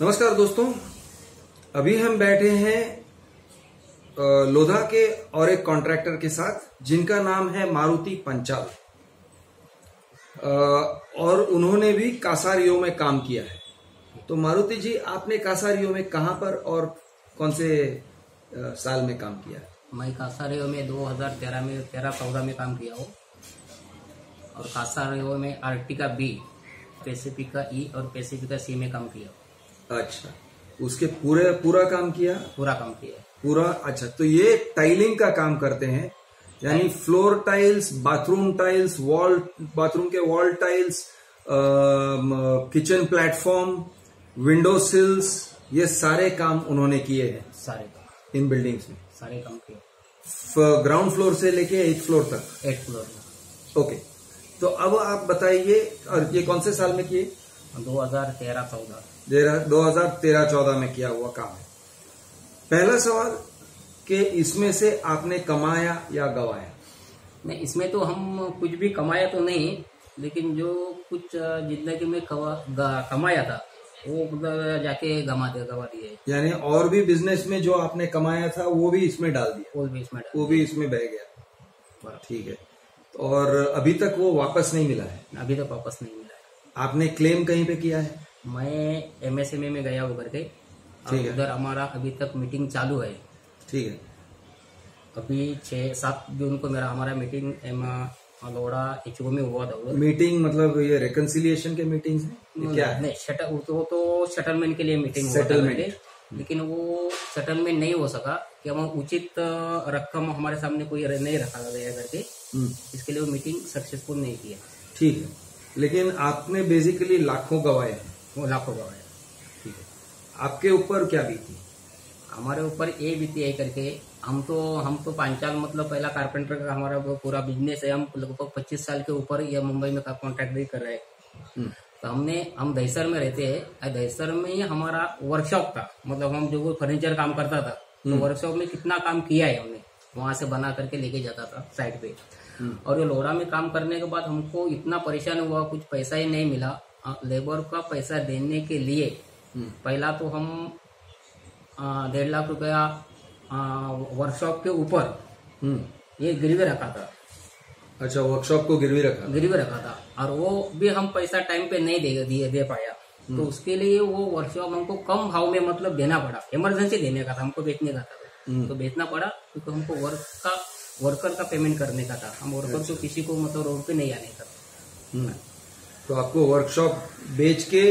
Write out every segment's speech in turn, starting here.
नमस्कार दोस्तों, अभी हम बैठे हैं लोधा के और एक कॉन्ट्रैक्टर के साथ, जिनका नाम है मारुति पंचाल। और उन्होंने भी कासारियो में काम किया है। तो मारुति जी, आपने कासारियो में कहाँ पर और कौन से साल में काम किया? है मैं कासारेव में 2013 में, तेरह चौदह में काम किया हूँ। और कासारियो में आर्टिका बी पेसिफिका ई और पेसिफिका सी में काम किया अच्छा। उसके पूरे पूरा काम किया? पूरा काम किया। पूरा? अच्छा तो ये टाइलिंग का काम करते हैं? यानी floor tiles bathroom tiles wall bathroom के wall tiles kitchen platform window sills ये सारे काम उन्होंने किए हैं। सारे काम। इन बिल्डिंग्स में। सारे काम किए। ग्राउंड फ्लोर से लेके एट फ्लोर तक। एट फ्लोर में ओके तो अब आप बताइए और ये कौन से साल में किए? दो हज़ार तेरह चौदह। दो हज़ार तेरह चौदह में किया हुआ काम है। पहला सवाल कि इसमें से आपने कमाया या गवाया? नहीं इसमें तो हम कुछ भी कमाया तो नहीं लेकिन जो कुछ ज़िंदगी में कमाया था वो उधर जाके गमा दे गवा दिए। यानी और भी बिज़नेस में जो आपने कमाया था वो भी इसमें डाल दिया। वो भी इसमें डाल वो भी इसमें बह गया। ठीक है। और अभी तक वो वापस नहीं मिला है? अभी तक वापस नहीं मिला है। आपने क्लेम कहीं पे किया है? मैं एमएसएमए में गया उधर के और उधर हमारा अभी तक मीटिंग चालू है। ठीक है। अभी छह सात जून को मेरा हमारा मीटिंग लोड़ा एच में हुआ था मीटिंग मतलब ये रिकन्सिलिएशन के मीटिंग्स है? क्या नहीं शटल वो तो, तो शटलमेंट के लिए मीटिंग हुआ था Settlement. पहले। लेकिन वो सेटलमेंट नहीं हो सका कि हम उचित रकम हमारे सामने कोई नहीं रखा गया करके। हम्म, इसके लिए वो मीटिंग सक्सेसफुल नहीं किया। ठीक है। लेकिन आपने बेसिकली लाखों गवाए हैं। वो लाखों गवाया ठीक है। आपके ऊपर क्या बीती? हमारे ऊपर ये बीती है करके हम तो हम तो पांचाल मतलब पहला कारपेंटर का हमारा वो पूरा बिज़नेस है। हम लगभग पच्चीस साल के ऊपर ये मुंबई में कॉन्ट्रैक्ट भी कर रहे हैं। हम्म, तो हमने हम दहसर में रहते हैं। दहसर में ही हमारा वर्कशॉप था। मतलब हम जो फर्नीचर काम करता था तो वर्कशॉप में कितना काम किया है हमने वहाँ से बना करके लेके जाता था साइड पे। हम्म, और ये लोहरा में काम करने के बाद हमको इतना परेशान हुआ कुछ पैसा ही नहीं मिला। लेबर का पैसा देने के लिए हम्म, पहला तो हम डेढ़ लाख रुपया वर्कशॉप के ऊपर हम्म। ये गिरवी रखा था। अच्छा वर्कशॉप को गिरवी रखा गिरवी रखा था। और वो भी हम पैसा टाइम पे नहीं दे दिए दे पाया। तो उसके लिए वो वर्कशॉप हमको कम भाव में मतलब देना पड़ा। इमरजेंसी देने का था हमको बेचने का था। हम्म। तो बेचना पड़ा क्योंकि हमको वर्क का वर्कर का पेमेंट करने का था। हम वर्कर को किसी को मतलब रोड पे नहीं आने का हम्म। तो आपको वर्कशॉप बेच के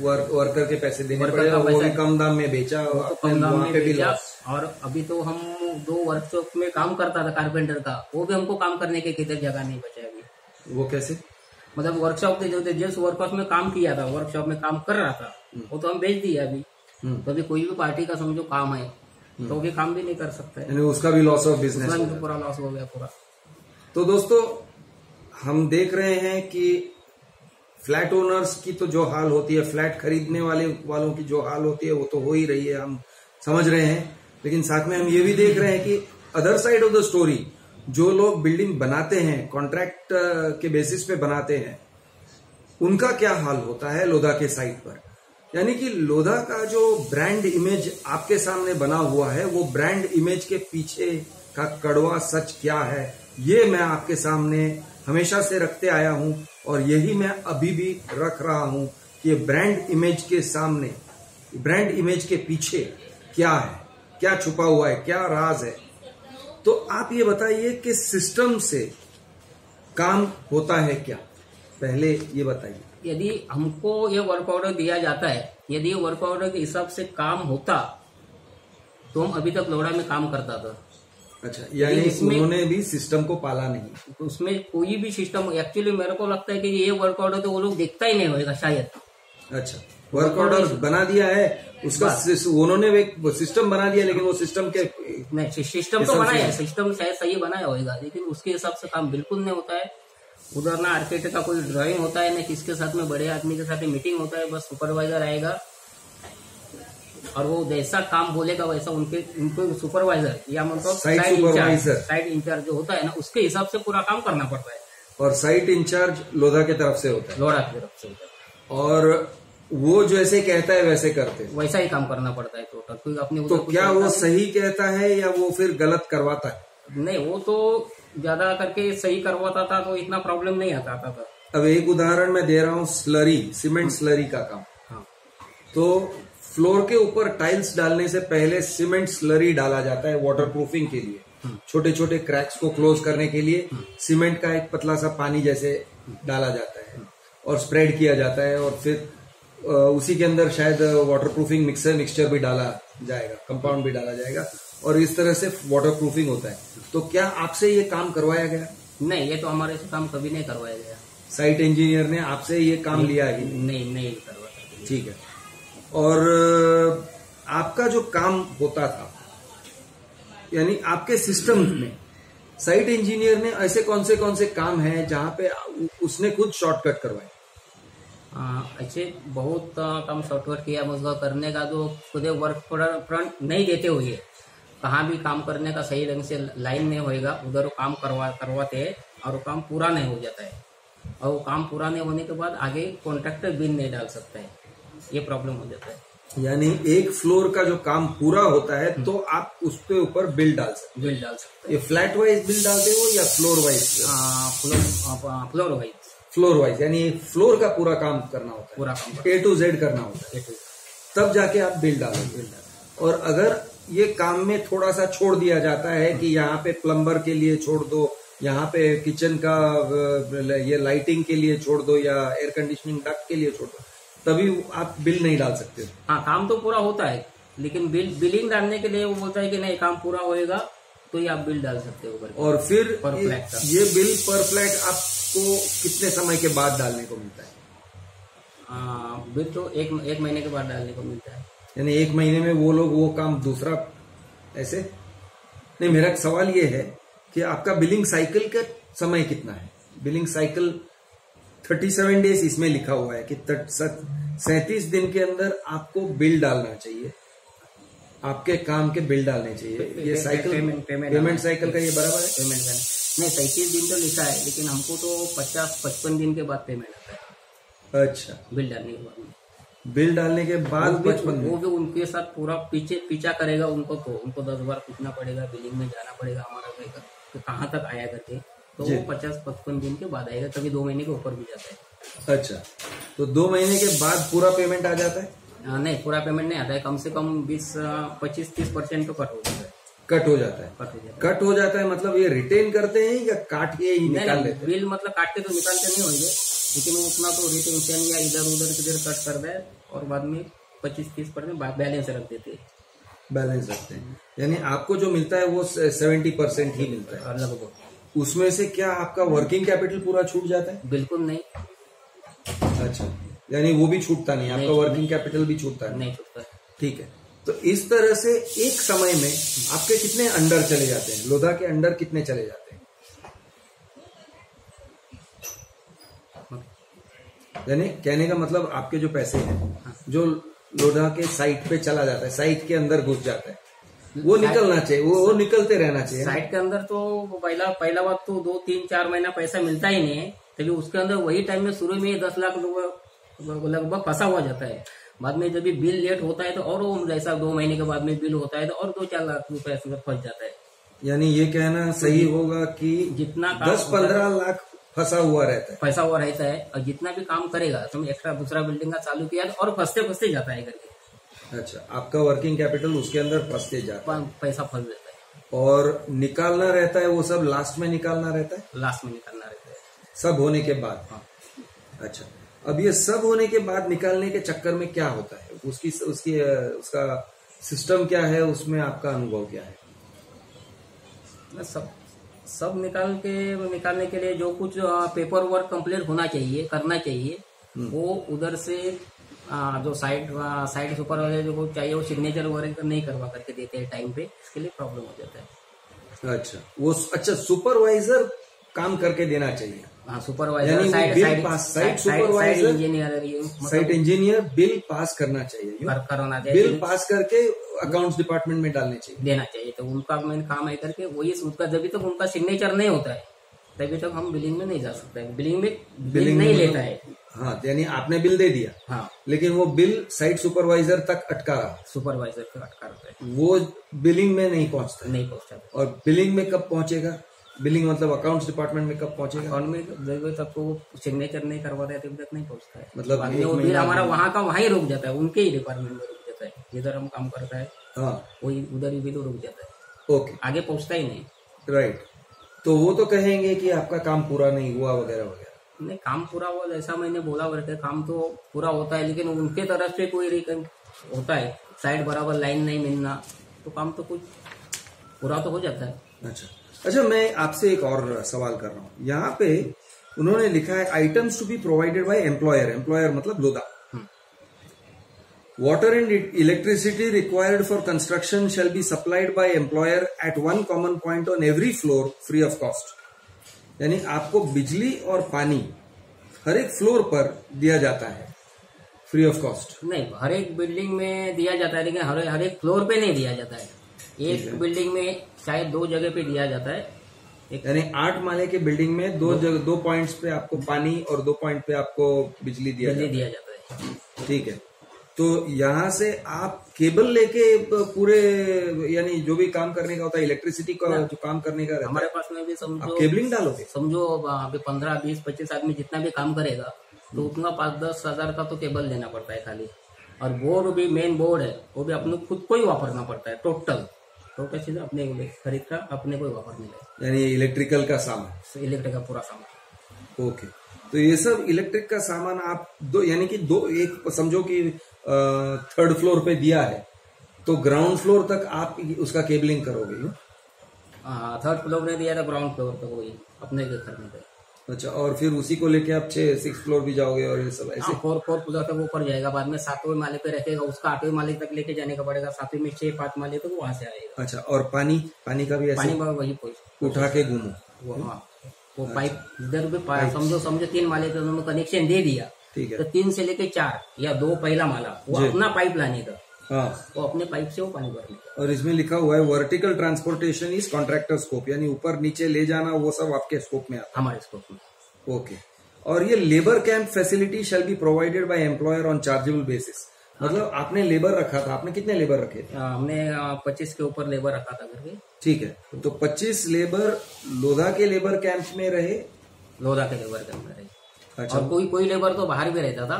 वर्क, वर्कर के पैसे देने पड़े और वो भी कम दाम में बेचा तो कम दाम में भी बेचा। और अभी तो हम दो वर्कशॉप में काम करता था कारपेंटर का वो भी हमको काम करने के किधर जगह नहीं बचा अभी। वो कैसे? मतलब वर्कशॉप के जो थे जिस वर्कशॉप में काम किया था वर्कशॉप में काम कर रहा था वो तो हम बेच दिए अभी। हम्म। तो अभी कोई भी पार्टी का समझो काम है तो भी काम भी नहीं कर सकता। है उसका भी लॉस ऑफ़ बिज़नेस पूरा लॉस हो गया पूरा। तो दोस्तों हम देख रहे हैं कि फ्लैट ओनर्स की तो जो हाल होती है, फ्लैट खरीदने वाले वालों की जो हाल होती है, वो तो हो ही रही है, हम समझ रहे हैं। लेकिन साथ में हम ये भी देख रहे हैं कि other side of the story जो लोग बिल्डिंग बनाते हैं कॉन्ट्रैक्ट के बेसिस पे बनाते हैं, उनका क्या हाल होता है लोधा के साइड पर? यानी कि लोधा का जो ब्रांड इमेज आपके सामने बना हुआ है, वो ब्रांड इमेज के पीछे का कड़वा सच क्या है, ये मैं आपके सामने हमेशा से रखते आया हूँ। और यही मैं अभी भी रख रहा हूँ कि ब्रांड इमेज के सामने ब्रांड इमेज के पीछे क्या है, क्या छुपा हुआ है, क्या राज है। तो आप ये बताइए कि सिस्टम से काम होता है क्या? पहले ये बताइए। यदि हमको ये वर्क ऑर्डर दिया जाता है, यदि ये वर्क ऑर्डर के हिसाब से काम होता तो हम अभी तक लोड़ा में काम करता था। अच्छा यानी उन्होंने भी सिस्टम को पाला नहीं। उसमें कोई भी सिस्टम एक्चुअली मेरे को लगता है कि ये वर्क ऑर्डर तो वो लोग देखता ही नहीं होगा शायद। अच्छा वर्क ऑर्डर बना दिया है उसका उन्होंने सिस्टम बना दिया लेकिन वो सिस्टम के नहीं सिस्टम तो बनाया है सिस्टम शायद सही बनाया होगा लेकिन उसके हिसाब से काम बिल्कुल नहीं होता है। उधर ना आर्किटेक्ट का कोई ड्राइंग होता है ना किसके साथ में बड़े आदमी के साथ मीटिंग होता है बस सुपरवाइजर आएगा। और वो जैसा काम बोलेगा वैसा उनके उनको सुपरवाइजर या मतलब इंचार्ज supervisor। साइड इंचार्ज जो होता है ना उसके हिसाब से पूरा काम करना पड़ता है। और साइट इंचार्ज लोधा की तरफ़ से होता है। लोड़ा की तरफ़ से होता है। और वो जैसे कहता है वैसे करते हैं। वैसा ही काम करना पड़ता है टोटल कोई अपने तो क्या वो सही कहता है या वो फिर गलत करवाता है? नहीं वो तो ज़्यादा करके सही करवाता था तो इतना प्रॉब्लम नहीं आता था। अब एक उदाहरण मैं दे रहा हूँ स्लरी सीमेंट स्लरी का काम। हाँ। तो फ्लोर के ऊपर टाइल्स डालने से पहले सीमेंट स्लरी डाला जाता है वाटर प्रूफिंग के लिए। छोटे छोटे क्रैक्स को क्लोज करने के लिए सीमेंट का एक पतला सा पानी जैसे डाला जाता है और स्प्रेड किया जाता है और फिर उसी के अंदर शायद वाटर प्रूफिंग मिक्सर मिक्सचर भी डाला जाएगा कंपाउंड भी डाला जाएगा और इस तरह से वाटर प्रूफिंग होता है। तो क्या आपसे ये काम करवाया गया? नहीं ये तो हमारे से काम कभी नहीं करवाया गया। साइट इंजीनियर ने आपसे ये काम लिया है? नहीं नहीं करवाया। ठीक है। और आपका जो काम होता था, यानी आपके सिस्टम में साइट इंजीनियर ने ऐसे कौन से कौन से काम हैं जहाँ पे उसने खुद शॉर्टकट करवाए? ऐसे बहुत काम शॉर्टकट किया मुझको करने का जो खुद वर्क फ्रंट नहीं देते हुए। कहाँ भी काम करने का सही ढंग से लाइन में होएगा, उधर काम करवा, करवाते हैं और काम पूरा नहीं हो जाता है। और काम पूरा नहीं होने के बाद आगे कॉन्ट्रैक्टर बिल नहीं डाल सकता है। ये प्रॉब्लम हो जाता है। यानी एक फ्लोर का जो काम पूरा होता है तो आप उसके ऊपर बिल डाल सकते बिल डाल सकते ये फ्लैट वाइज बिल डालते हो या floor wise floor floor wise floor wise यानी फ्लोर का पूरा काम करना होता है। पूरा काम ए टू जेड करना होता है। तब जाके आप बिल डालोगे और अगर ये काम में थोड़ा सा छोड़ दिया जाता है कि यहाँ पे प्लम्बर के लिए छोड़ दो यहाँ पे किचन का ये लाइटिंग के लिए छोड़ दो या एयर कंडीशनिंग डक्ट के लिए छोड़ दो तभी आप बिल नहीं डाल सकते हाँ। काम तो पूरा होता है लेकिन बिल बिलिंग डालने के लिए वो बोलता है कि नहीं काम पूरा होएगा तो ही आप बिल डाल सकते हो और फिर Per ये। ये बिल पर फ्लैट आपको कितने समय के बाद डालने को मिलता है? आ, बिल तो एक एक महीने के बाद डालने को मिलता है। यानी एक महीने में वो लोग वो काम दूसरा ऐसे? नहीं मेरा सवाल ये है कि आपका बिलिंग साइकिल का समय कितना है? बिलिंग साइकिल 37 डेज़ इसमें लिखा हुआ है कि सैतीस दिन के अंदर आपको बिल डालना चाहिए। आपके काम के बिल डालने चाहिए। ये साइकिल पेमेंट- साइकिल का ये बराबर है? पेमेंट का नहीं सैंतीस दिन तो लिखा है लेकिन हमको तो पचास पचपन दिन के बाद पेमेंट आता है। अच्छा। बिल डालने के बाद बिल डालने के बाद पचपन वो भी उनके साथ पूरा पीछे पीछा करेगा उनको तो। उनको दस बार पूछना पड़ेगा बिलिंग में जाना पड़ेगा हमारा तो कहाँ तक आया करके। तो वो पचास पचपन दिन के बाद आएगा कभी दो महीने के ऊपर भी जाता है। अच्छा। तो दो महीने के बाद पूरा पेमेंट आ जाता है? आ, नहीं पूरा पेमेंट नहीं आता है। कम से कम बीस पच्चीस तीस परसेंट तो कट हो जाता है। कट हो जाता है। कट हो जाता है। कट हो जाता है मतलब ये रिटेन करते हैं या काट के ही निकाल लेते हैं? बिल मतलब काट के तो निकालते नहीं होंगे लेकिन उतना तो रिटेंशन या इधर उधर किधर कट कर दे और बाद में पच्चीस तीस परसेंट बैलेंस रख देते हैं। बैलेंस रखते हैं। यानी आपको जो मिलता है वो सेवेंटी परसेंट ही मिलता है। लगभग। उसमें से क्या आपका वर्किंग कैपिटल पूरा छूट जाता है? बिल्कुल नहीं। अच्छा यानी वो भी छूटता नहीं आपका वर्किंग कैपिटल भी छूटता नहीं। नहीं छूटता। ठीक है तो इस तरह से एक समय में आपके कितने अंडर चले जाते हैं? लोधा के अंडर कितने चले जाते हैं? यानी कहने का मतलब आपके जो पैसे हैं जो लोधा के साइट पे चला जाता है साइट के अंदर घुस जाता है। वो निकलना चाहिए वो वो निकलते रहना चाहिए? साइट के अंदर तो पहला पहला बात तो दो तीन चार महीना पैसा मिलता ही नहीं है तभी उसके अंदर वही टाइम में शुरू में दस लाख लोग लगभग फंसा हुआ जाता है। बाद में जब भी बिल लेट होता है तो और वो जैसा दो महीने के बाद में बिल होता है तो और दो चार लाख रुपए इसमें फंस जाता है। यानी ये कहना सही होगा कि जितना दस पंद्रह लाख फंसा हुआ रहता है। पैसा हुआ रहता है और जितना भी काम करेगा तुम एक्स्ट्रा दूसरा बिल्डिंग का चालू किया तो और फंसते फंसते जाता है करके अच्छा आपका वर्किंग कैपिटल उसके अंदर फंसते जाता है। पैसा फंस जाता है। और निकालना रहता है वो सब लास्ट में निकालना रहता है? लास्ट में निकालना रहता है। सब होने के बाद? हाँ। अच्छा अब ये सब होने के बाद निकालने के चक्कर में क्या होता है? उसकी उसकी उसका सिस्टम क्या है? उसमें आपका अनुभव क्या है? सब सब निकाल के निकालने के लिए जो कुछ पेपर वर्क कंप्लीट होना चाहिए करना चाहिए वो उधर से आ, जो साइड साइड सुपरवाइजर को चाहिए वो सिग्नेचर वगैरह नहीं करवा करके देते हैं टाइम पे इसके लिए प्रॉब्लम हो जाता है। अच्छा वो अच्छा सुपरवाइजर काम करके देना चाहिए। हाँ supervisor side engineer site engineer bill pass करना चाहिए यूँ? करवाना बिल पास करके अकाउंट्स डिपार्टमेंट में डालने चाहिए। देना चाहिए तो उनका मेन काम है करके वही उसका जब तक उनका सिग्नेचर नहीं होता है तभी तक हम बिलिंग में नहीं जा सकते। बिलिंग में बिलिंग नहीं लेता है। हाँ यानी आपने बिल दे दिया। हाँ। लेकिन वो बिल साइट सुपरवाइजर तक अटका रहा। सुपरवाइजर का अटका रहता है। वो बिलिंग में नहीं पहुँचता। नहीं पहुँचता। और बिलिंग में कब पहुंचेगा? बिलिंग मतलब अकाउंट्स डिपार्टमेंट में कब पहुंचेगा? अकाउंट में जब तक तो वो सिग्नेचर नहीं करवाते तब तक नहीं पहुँचता है। मतलब वो बिल हमारा वहाँ का वहीं रुक जाता है उनके ही डिपार्टमेंट में रुक जाता है। जिधर हम काम करता है हाँ। वही उधर ही बिल रुक जाता है। ओके। आगे पहुँचता ही नहीं। राइट तो वो तो कहेंगे कि आपका काम पूरा नहीं हुआ वगैरह वगैरह। नहीं काम पूरा हुआ जैसा मैंने बोला करके काम तो पूरा होता है लेकिन उनके तरफ़ से कोई रिकन होता है साइड बराबर लाइन नहीं मिलना तो काम तो कुछ पूरा तो हो जाता है। अच्छा। अच्छा मैं आपसे एक और सवाल कर रहा हूँ। यहाँ पे उन्होंने लिखा है items to be provided by employer employer मतलब Lodha. Water and electricity required for construction shall be supplied by employer at one common point on every floor free of cost यानी आपको बिजली और पानी हर एक फ्लोर पर दिया जाता है फ्री ऑफ़ कॉस्ट नहीं हर एक बिल्डिंग में दिया जाता है लेकिन हर हर एक फ्लोर पे नहीं दिया जाता है। एक बिल्डिंग में शायद दो जगह पे दिया जाता है। एक यानी आठ माले के बिल्डिंग में दो जगह दो पॉइंट्स पे आपको पानी और दो पॉइंट पे आपको बिजली दिया बिजली जाता दिया जाता है। ठीक है। तो यहाँ से आप केबल लेके पूरे यानी जो भी काम करने का होता है इलेक्ट्रिसिटी का जो काम करने का हमारे पास में भी समझो केबलिंग डालोगे? समझो अभी पंद्रह बीस पच्चीस आदमी जितना भी काम करेगा तो उतना पाँच दस हज़ार का तो केबल लेना पड़ता है खाली। और बोर्ड भी मेन बोर्ड है वो भी अपने खुद को ही वापरना पड़ता है टोटल टोटल चीज़ें अपने खरीद का अपने को ही वापरने लगे यानी इलेक्ट्रिकल का सामान? इलेक्ट्रिक का पूरा सामान। ओके तो ये सब इलेक्ट्रिक का सामान आप दो यानी कि दो एक समझो कि थर्ड फ्लोर पे दिया है। तो ग्राउंड फ्लोर तक आप उसका केबलिंग करोगे यूँ? थर्ड फ्लोर ने दिया था ग्राउंड फ्लोर पे वही अपने के घर में अच्छा और फिर उसी को लेके आप छह सिक्स फ्लोर भी जाओगे और ये सब ऐसे? हाँ, फोर फोर फ्लोर तक ऊपर जाएगा बाद में सातवें माले पे रखेगा उसका आठवें माले तक लेके जाने का पड़ेगा सातवें में छह पाँच माले तक वहाँ से आएगा। अच्छा और पानी? पानी का भी ऐसे? पानी वही उठा के घूमो। वो हाँ वो पाइप इधर भी समझो समझो तीन माले पे उन्होंने कनेक्शन दे दिया। ठीक तो है तीन से लेके चार या दो पहला माला वो अपना पाइप लाने का। हाँ। वो अपने पाइप से वो पानी भरने का और इसमें लिखा हुआ है vertical transportation is contractor scope यानी ऊपर नीचे ले जाना वो सब आपके स्कोप में आता हमारे स्कोप में। ओके और ये labour camp facility shall be provided by employer on chargeable basis मतलब आपने लेबर रखा था आपने कितने लेबर रखे थे? आ, हमने पच्चीस के ऊपर लेबर रखा था करके ठीक है तो 25 लेबर लोधा के लेबर कैंप में रहे। लोधा के लेबर के में है अच्छा। और कोई कोई लेबर तो बाहर भी रहता था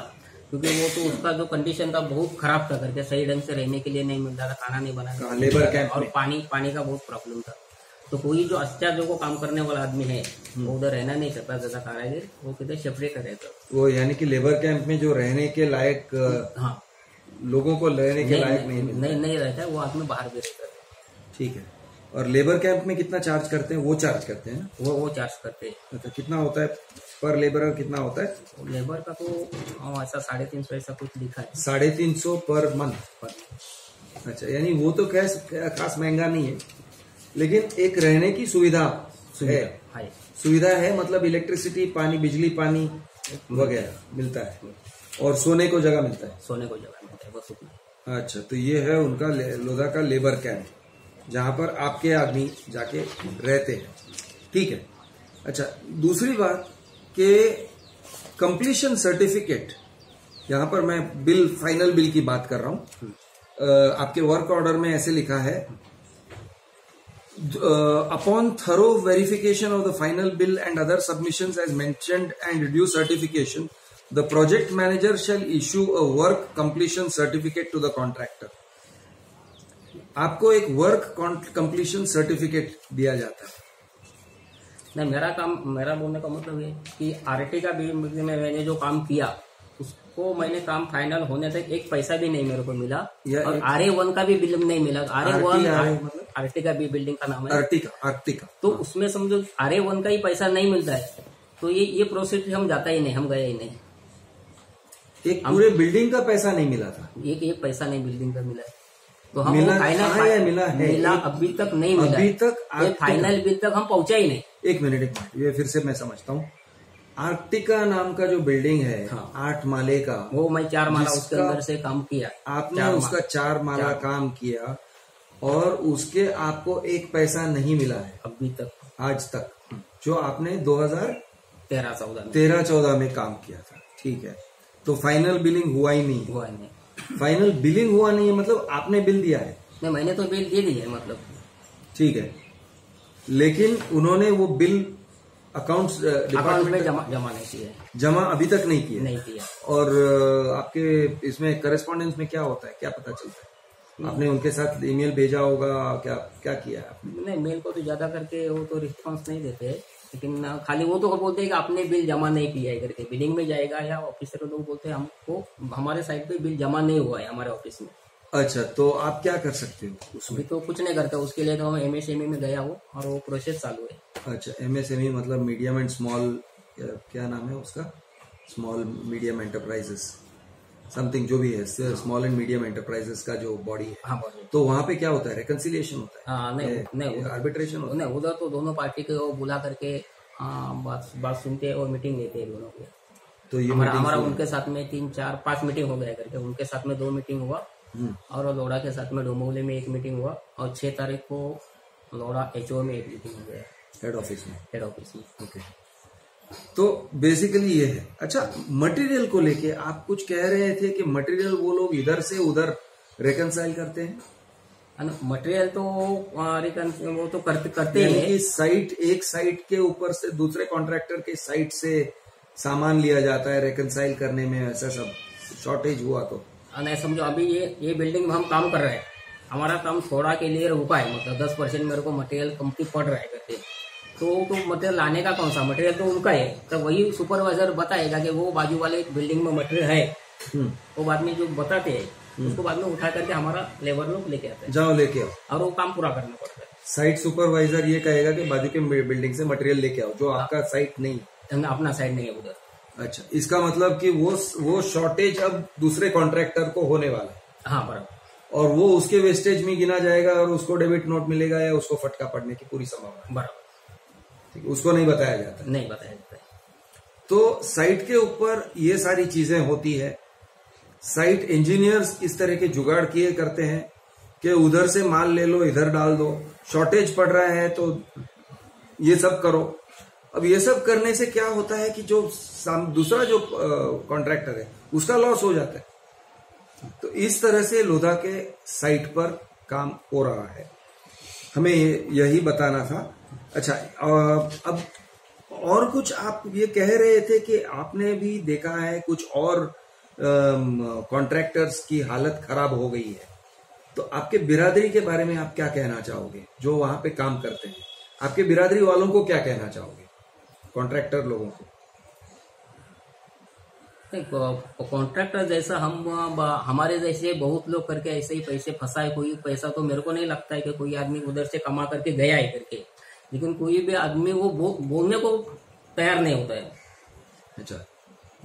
क्योंकि वो तो उसका जो कंडीशन था बहुत खराब था करके सही ढंग से रहने के लिए नहीं मिलता था खाना नहीं कहाँ? लेबर कैंप और पानी पानी का बहुत प्रॉब्लम था। तो कोई जो अच्छा जो को काम करने वाला आदमी है हम्म। वो उधर रहना नहीं सकता जैसा कारागिर वो किधर सेपरेट रहता। वो यानी कि लेबर कैंप में जो रहने के लायक हाँ। लोगों को रहने के लायक नहीं नहीं, नहीं नहीं रहता है वो आदमी बाहर भी रहता है। ठीक है। और लेबर कैंप में कितना चार्ज करते हैं? वो चार्ज करते हैं ना? वो वो चार्ज करते हैं। अच्छा कितना होता है? पर लेबर कितना होता है? लेबर का तो हाँ, ऐसा साढ़े तीन सौ ऐसा कुछ लिखा है। साढ़े तीन सौ पर मंथ पर। अच्छा यानी वो तो कैस खास महँगा नहीं है लेकिन एक रहने की सुविधा है। सुविधा है। मतलब इलेक्ट्रिसिटी पानी बिजली पानी वगैरह मिलता है। और सोने को जगह मिलता है। सोने को जगह मिलता है बस उतना। अच्छा तो ये है उनका लोधा का लेबर कैंप जहाँ पर आपके आदमी जाके रहते हैं। ठीक है। अच्छा दूसरी बात कि कंप्लीशन सर्टिफिकेट यहाँ पर मैं बिल फाइनल बिल की बात कर रहा हूँ। आपके वर्क ऑर्डर में ऐसे लिखा है upon thorough verification of the final bill and other submission as mentioned and due certification the project manager shall issue a work completion certificate to the contractor आपको एक वर्क कंप्लीशन सर्टिफिकेट दिया जाता है। नहीं मेरा काम मेरा बोलने का मतलब ये कि आरटी का भी में मैंने जो काम किया उसको मैंने काम फाइनल होने तक एक पैसा भी नहीं मेरे को मिला और आर ए वन का भी बिल नहीं मिला। R A one R T का भी बिल्डिंग का नाम है। अर्टिका अर्टिका तो उसमें समझो आर ए वन का ही पैसा नहीं मिलता है। तो ये ये प्रोसेस हम जाता ही नहीं हम गए ही नहीं। एक पूरे बिल्डिंग का पैसा नहीं मिला था। एक एक पैसा नहीं बिल्डिंग का मिला है। तो हम मिला फाइनल है? मिला है? मिला अभी तक नहीं मिला। अभी तक ये फाइनल बिल तक हम पहुँचा ही नहीं। एक मिनट एक मिनट। ये फिर से मैं समझता हूँ। आर्टिका नाम का जो बिल्डिंग है हाँ। आठ माले का वो मैं चार माला उसके अंदर से काम किया। आपने चार उसका चार माला चार। काम किया और उसके आपको एक पैसा नहीं मिला है। अभी तक। आज तक। जो आपने 2013 तेरह चौदह में। 14 में काम किया था। ठीक है। तो फाइनल बिलिंग हुआ ही नहीं। हुआ ही नहीं। फाइनल बिलिंग हुआ नहीं है मतलब आपने बिल दिया है। नहीं मैंने तो बिल दे दी है मतलब। ठीक है। लेकिन उन्होंने वो बिल अकाउंट्स अकाउंट में डिपार्टमेंट जमा जमा नहीं किया है। जमा अभी तक नहीं किया नहीं किया। और आपके इसमें करेस्पॉन्डेंस में क्या होता है? क्या पता चलता है? आपने उनके साथ ईमेल भेजा होगा क्या क्या किया है आपने? नहीं मेल को तो ज़्यादा करके वो तो रिस्पांस नहीं देते। लेकिन खाली वो तो बोलते हैं कि आपने बिल जमा नहीं किया है करके बिलिंग में जाएगा या ऑफिसर लोग बोलते हैं हमको हमारे साइड पे बिल जमा नहीं हुआ है हमारे ऑफ़िस में। अच्छा तो आप क्या कर सकते हो उसमें? तो कुछ नहीं करता उसके लिए तो मैं एमएसएमई में गया हूँ और वो प्रोसेस चालू है। अच्छा एमएसएमई मतलब मीडियम एंड स्मॉल क्या नाम है उसका? स्मॉल मीडियम एंटरप्राइजेस समथिंग जो भी है स्मॉल एंड मीडियम एंटरप्राइजेस का जो बॉडी है हाँ तो वहाँ पे क्या होता है? रिकन्सिलियेशन होता है? हाँ नहीं ए, नहीं आर्बिट्रेशन होता नहीं उधर तो दोनों पार्टी को बुला करके हाँ, बात बात सुनते हैं और मीटिंग लेते हैं दोनों की। तो ये हमारा हमारा उनके साथ में तीन चार पाँच मीटिंग हो गया करके। उनके साथ में दो मीटिंग हुआ हम्म, और लोड़ा के साथ में डोमोले में एक मीटिंग हुआ और छह तारीख को लोड़ा एचओ में एक मीटिंग हो गया हेड ऑफ़िस में? हेड ऑफ़िस में। ओके तो बेसिकली ये है। अच्छा मटेरियल को लेके आप कुछ कह रहे थे कि मटेरियल वो लोग इधर से उधर रिकनसाइल करते हैं? मटेरियल तो रिकन- वो तो करते करते ही साइट एक साइट के ऊपर से दूसरे कॉन्ट्रैक्टर के साइट से सामान लिया जाता है रिकनसाइल करने में ऐसा सब शॉर्टेज हुआ तो। नहीं समझो अभी ये ये बिल्डिंग में हम काम कर रहे हैं। हमारा काम थोड़ा के लिए रुका है मतलब दस परसेंट मेरे को मटेरियल कंपनी पड़ रहा है करके। तो तो मटेरियल लाने का कौन सा? मटेरियल तो उनका है। तो वही सुपरवाइजर बताएगा कि वो बाजू वाले बिल्डिंग में मटेरियल है। हम्म, वो बाद में जो बताते हैं उसको बाद में उठा करके हमारा लेबर लोग लेके आते हैं। जाओ लेके आओ। और वो काम पूरा करना पड़ता है। साइट सुपरवाइजर ये कहेगा कि बाजू के बिल्डिंग से मटेरियल लेके आओ जो आपका साइट नहीं हमने अपना साइड नहीं है उधर। अच्छा इसका मतलब कि वो वो शॉर्टेज अब दूसरे कॉन्ट्रैक्टर को होने वाला है। हाँ बराबर। और वो उसके वेस्टेज में गिना जाएगा और उसको डेबिट नोट मिलेगा या उसको फटका पड़ने की पूरी संभावना है। बराबर। है, उसको नहीं बताया जाता। नहीं बताया जाता है। तो साइट के ऊपर ये सारी चीज़ें होती है। साइट इंजीनियर्स इस तरह के जुगाड़ किए करते हैं कि उधर से माल ले लो इधर डाल दो। शॉर्टेज पड़ रहा है तो ये सब करो। अब ये सब करने से क्या होता है कि जो दूसरा जो कॉन्ट्रैक्टर है उसका लॉस हो जाता है। तो इस तरह से लोधा के साइट पर काम हो रहा है। हमें यही बताना था। अच्छा अब और कुछ आप ये कह रहे थे कि आपने भी देखा है कुछ और कॉन्ट्रैक्टर्स की हालत खराब हो गई है। तो आपके बिरादरी के बारे में आप क्या कहना चाहोगे, जो वहाँ पे काम करते हैं? आपके बिरादरी वालों को क्या कहना चाहोगे? कॉन्ट्रैक्टर लोगों को। कॉन्ट्रैक्टर जैसा हम हमारे जैसे बहुत लोग करके ऐसे ही पैसे फंसाए कोई पैसा तो मेरे को नहीं लगता है कि कोई आदमी उधर से कमा करके गया है करके। लेकिन कोई भी आदमी वो बो, बोलने को तैयार नहीं होता है। अच्छा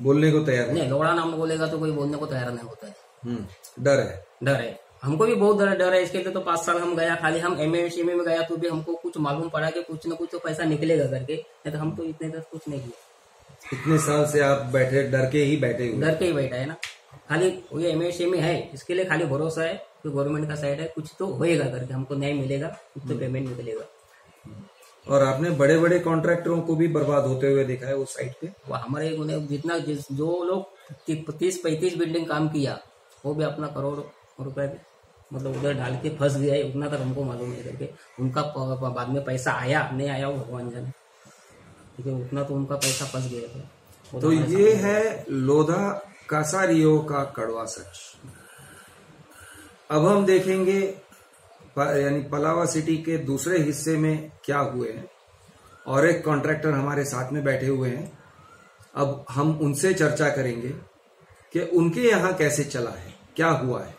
बोलने को तैयार नहीं। लोड़ा नाम बोलेगा तो कोई बोलने को तैयार नहीं होता है। हम्म, डर है। डर है। हमको भी बहुत डर डर है इसके लिए तो पाँच साल हम गया खाली हम एम में गया तो भी हमको कुछ मालूम पड़ा कि कुछ ना कुछ तो पैसा निकलेगा करके। नहीं तो हम तो इतने तक कुछ नहीं किया। इतने साल से आप बैठे डर के ही बैठे हुए। डर के ही बैठा है ना। खाली ये एम में है इसके लिए खाली भरोसा है कि गवर्नमेंट का साइड है कुछ तो होएगा करके हमको न्याय मिलेगा कुछ तो पेमेंट निकलेगा और आपने बड़े बड़े कॉन्ट्रैक्टरों को भी बर्बाद होते हुए देखा है उस साइट पे? वो हमारे उन्हें जितना जिस जो लोग तीस पैंतीस बिल्डिंग काम किया वो भी अपना करोड़ रुपए मतलब उधर डाल के फंस गया है उतना तक हमको मालूम नहीं करके। उनका बाद में पैसा आया नहीं आया वो भगवान जाने। लेकिन उतना तो उनका पैसा फंस गया था। तो ये है लोधा कासारियो का कड़वा सच। अब हम देखेंगे यानी पलावा सिटी के दूसरे हिस्से में क्या हुए हैं। और एक कॉन्ट्रैक्टर हमारे साथ में बैठे हुए हैं। अब हम उनसे चर्चा करेंगे कि उनके यहाँ कैसे चला है क्या हुआ है।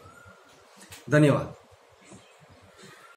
धन्यवाद।